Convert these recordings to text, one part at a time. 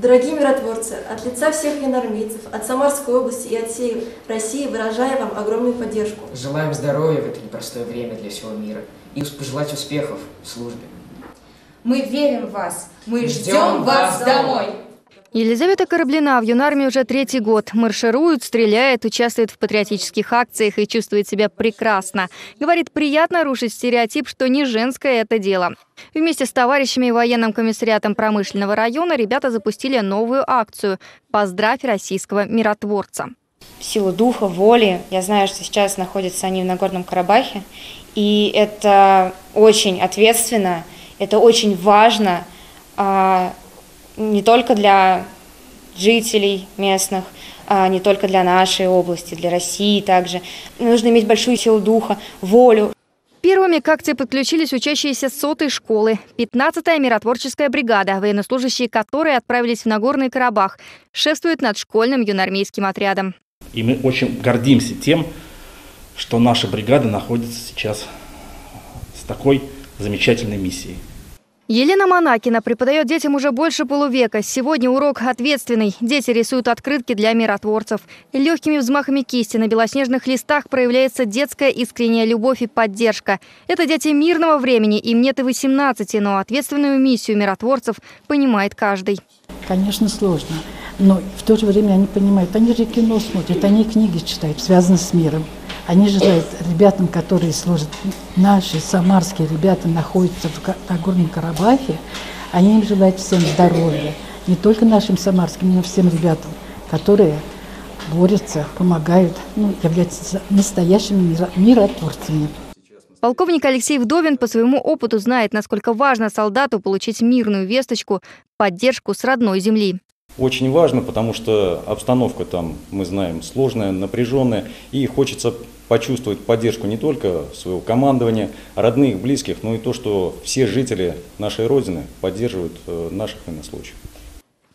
Дорогие миротворцы, от лица всех янармейцев, от Самарской области и от всей России выражаю вам огромную поддержку. Желаем здоровья в это непростое время для всего мира и пожелать успехов в службе. Мы верим в вас. Мы ждем вас домой. Елизавета Кораблина в юнармии уже третий год. Марширует, стреляет, участвует в патриотических акциях и чувствует себя прекрасно. Говорит, приятно рушить стереотип, что не женское это дело. Вместе с товарищами и военным комиссариатом промышленного района ребята запустили новую акцию «Поздравь российского миротворца». Силу духа, воли. Я знаю, что сейчас находятся они в Нагорном Карабахе. И это очень ответственно, это очень важно а, не только для жителей местных, а не только для нашей области, для России также. Нужно иметь большую силу духа, волю. Первыми к акции подключились учащиеся сотой школы. 15-я миротворческая бригада, военнослужащие которой отправились в Нагорный Карабах, шествует над школьным юнармейским отрядом. И мы очень гордимся тем, что наша бригада находится сейчас с такой замечательной миссией. Елена Монакина преподает детям уже больше полувека. Сегодня урок ответственный. Дети рисуют открытки для миротворцев. Легкими взмахами кисти на белоснежных листах проявляется детская искренняя любовь и поддержка. Это дети мирного времени, им нет и 18, но ответственную миссию миротворцев понимает каждый. Конечно, сложно. Но в то же время они понимают, они же кино смотрят, они книги читают, связанные с миром. Они желают ребятам, которые служат, наши самарские ребята находятся в Нагорном Карабахе, они им желают всем здоровья. Не только нашим самарским, но всем ребятам, которые борются, помогают, ну, являются настоящими миротворцами. Полковник Алексей Вдовин по своему опыту знает, насколько важно солдату получить мирную весточку, поддержку с родной земли. Очень важно, потому что обстановка там, мы знаем, сложная, напряженная, и хочется почувствовать поддержку не только своего командования, родных, близких, но и то, что все жители нашей Родины поддерживают э, наших военнослужащих.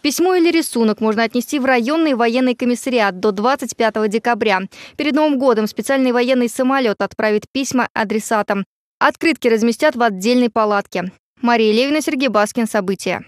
Письмо или рисунок можно отнести в районный военный комиссариат до 25 декабря. Перед Новым годом специальный военный самолет отправит письма адресатам. Открытки разместят в отдельной палатке. Мария Левина, Сергей Баскин. События.